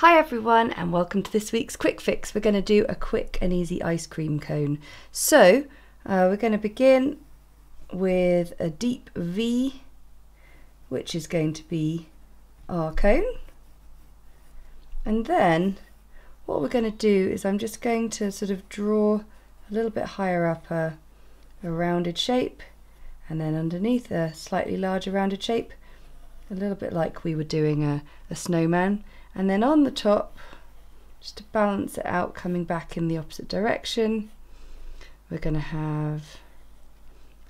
Hi everyone and welcome to this week's quick fix. We're going to do a quick and easy ice cream cone. So uh, we're going to begin with a deep V which is going to be our cone and then what we're going to do is I'm just going to sort of draw a little bit higher up a, a rounded shape and then underneath a slightly larger rounded shape a little bit like we were doing a, a snowman and then on the top just to balance it out coming back in the opposite direction we're going to have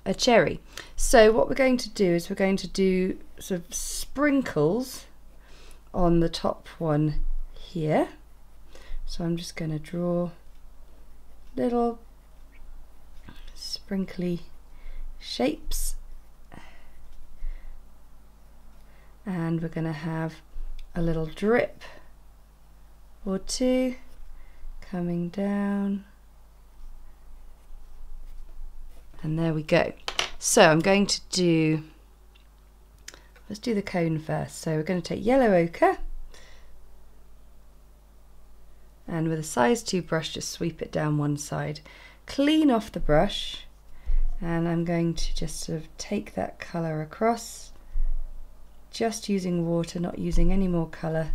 a cherry. So what we're going to do is we're going to do sort of sprinkles on the top one here. So I'm just going to draw little sprinkly shapes. And we're going to have a little drip or two coming down. And there we go. So I'm going to do let's do the cone first. So we're going to take yellow ochre and with a size 2 brush just sweep it down one side clean off the brush. And I'm going to just sort of take that colour across just using water, not using any more colour.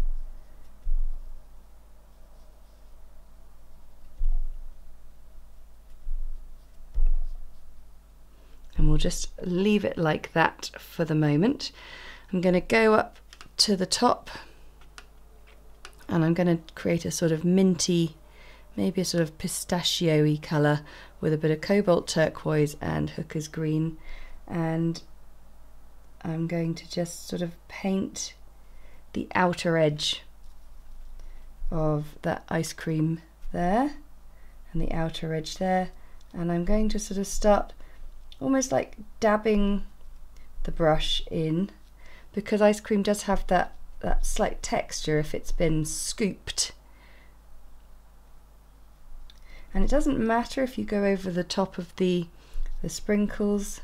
And we'll just leave it like that for the moment. I'm going to go up to the top and I'm going to create a sort of minty, maybe a sort of pistachio-y colour with a bit of cobalt turquoise and hooker's green and I'm going to just sort of paint the outer edge of that ice cream there and the outer edge there. And I'm going to sort of start almost like dabbing the brush in because ice cream does have that that slight texture if it's been scooped. And it doesn't matter if you go over the top of the the sprinkles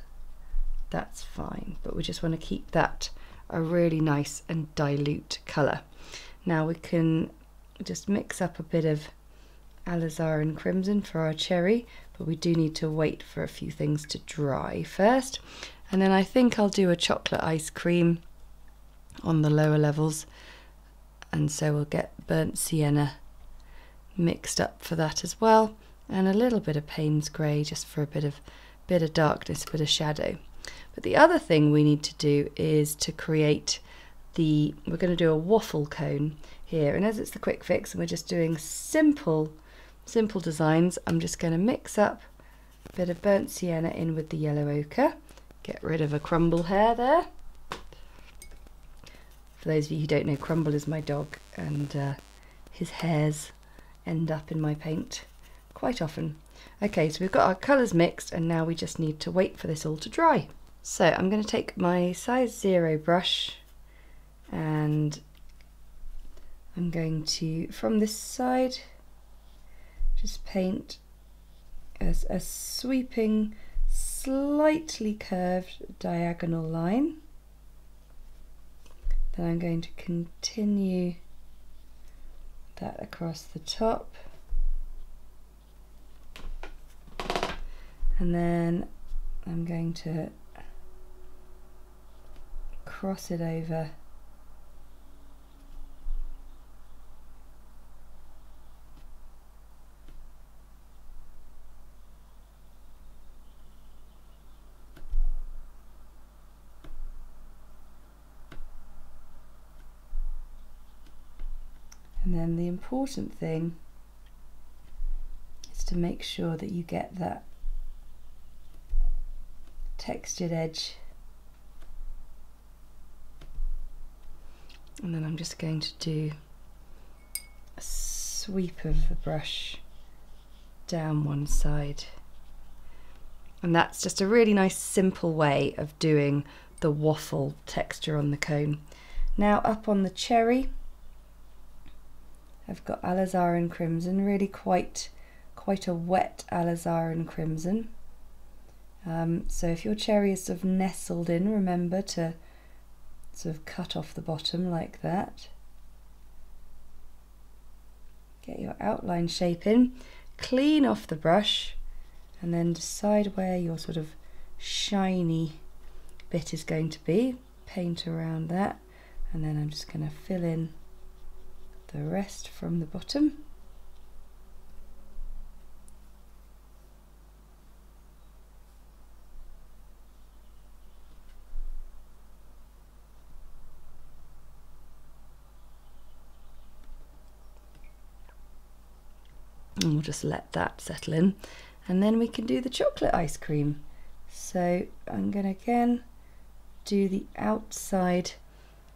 that's fine but we just want to keep that a really nice and dilute colour now we can just mix up a bit of alizarin crimson for our cherry but we do need to wait for a few things to dry first and then I think I'll do a chocolate ice cream on the lower levels and so we'll get burnt sienna mixed up for that as well and a little bit of Payne's grey just for a bit of bit of darkness, a bit of shadow. But the other thing we need to do is to create the, we're going to do a waffle cone here. And as it's the quick fix and we're just doing simple, simple designs, I'm just going to mix up a bit of burnt sienna in with the yellow ochre. Get rid of a crumble hair there. For those of you who don't know, Crumble is my dog and uh, his hairs end up in my paint quite often. Okay, so we've got our colours mixed and now we just need to wait for this all to dry. So I'm going to take my size zero brush and I'm going to, from this side, just paint as a sweeping, slightly curved diagonal line. Then I'm going to continue that across the top. And then I'm going to cross it over. And then the important thing is to make sure that you get that textured edge and then I'm just going to do a sweep of the brush down one side and that's just a really nice simple way of doing the waffle texture on the cone. Now up on the cherry I've got alizarin crimson, really quite quite a wet alizarin crimson. Um, so if your cherry is sort of nestled in, remember to sort of cut off the bottom like that. get your outline shape in, clean off the brush and then decide where your sort of shiny bit is going to be. Paint around that and then I'm just going to fill in the rest from the bottom. And we'll just let that settle in. And then we can do the chocolate ice cream. So I'm going to again do the outside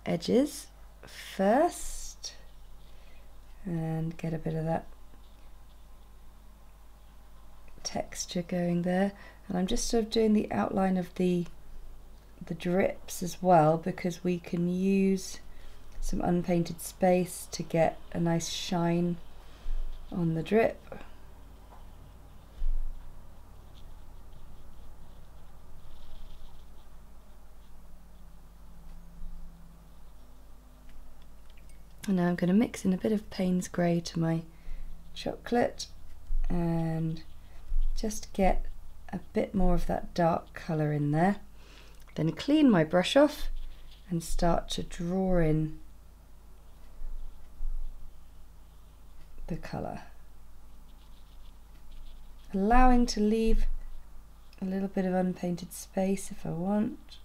edges first and get a bit of that texture going there. And I'm just sort of doing the outline of the the drips as well because we can use some unpainted space to get a nice shine on the drip. And now I'm going to mix in a bit of Payne's Grey to my chocolate and just get a bit more of that dark colour in there. Then clean my brush off and start to draw in the colour. Allowing to leave a little bit of unpainted space if I want.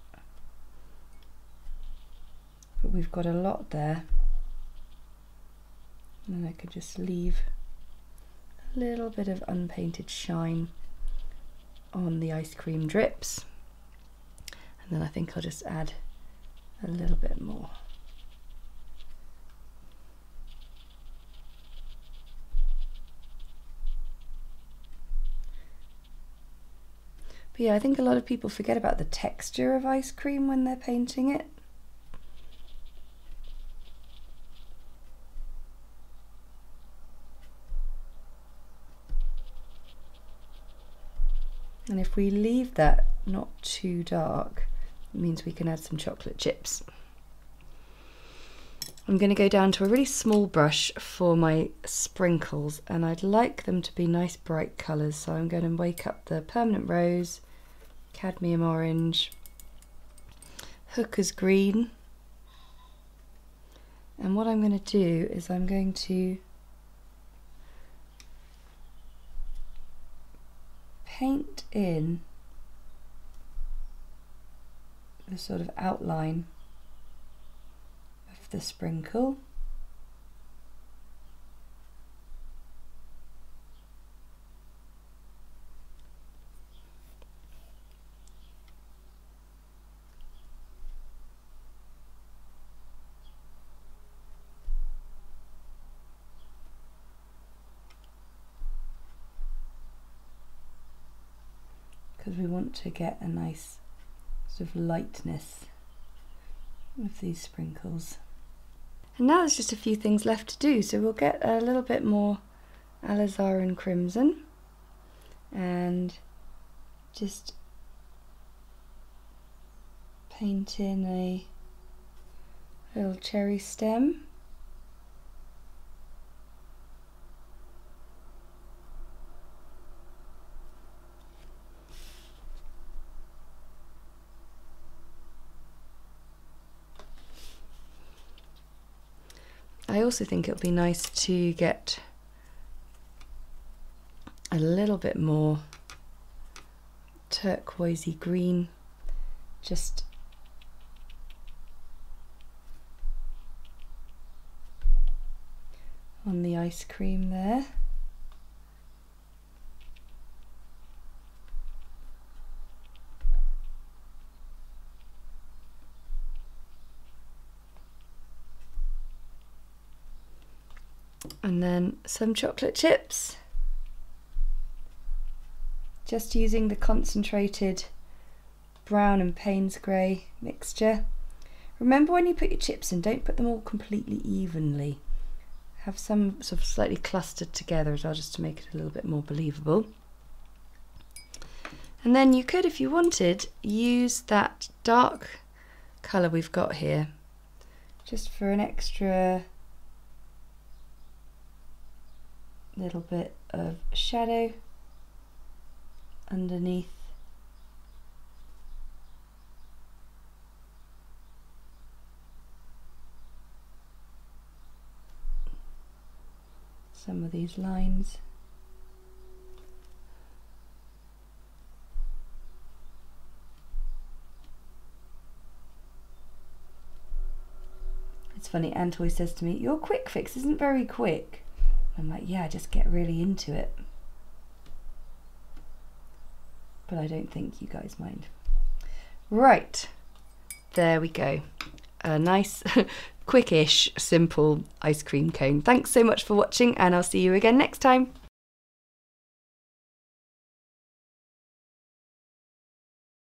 But we've got a lot there. And then I could just leave a little bit of unpainted shine on the ice cream drips. And then I think I'll just add a little bit more. But yeah, I think a lot of people forget about the texture of ice cream when they're painting it. And if we leave that not too dark, it means we can add some chocolate chips. I'm going to go down to a really small brush for my sprinkles and I'd like them to be nice bright colours so I'm going to wake up the permanent rose cadmium orange, hooker's green. And what I'm going to do is I'm going to paint in the sort of outline of the sprinkle. Because we want to get a nice sort of lightness with these sprinkles. And now there's just a few things left to do, so we'll get a little bit more alizarin crimson and just paint in a little cherry stem also think it would be nice to get a little bit more turquoisey green just on the ice cream there. And then some chocolate chips. Just using the concentrated brown and Payne's grey mixture. Remember when you put your chips in, don't put them all completely evenly. Have some sort of slightly clustered together as well, just to make it a little bit more believable. And then you could, if you wanted, use that dark colour we've got here, just for an extra little bit of shadow underneath some of these lines. It's funny, Antoy says to me, Your quick fix isn't very quick. I'm like, Yeah, I just get really into it. But I don't think you guys mind. Right, there we go. A nice quickish, simple ice cream cone. Thanks so much for watching and I'll see you again next time.